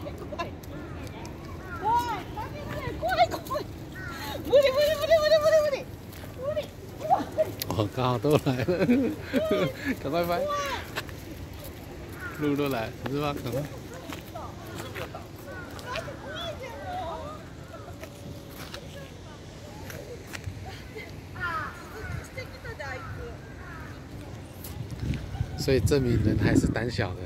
快快！快，快快快！不不不不不不不！刚好都来了，赶快拍，路都来，是吧？赶快。所以证明人还是胆小的。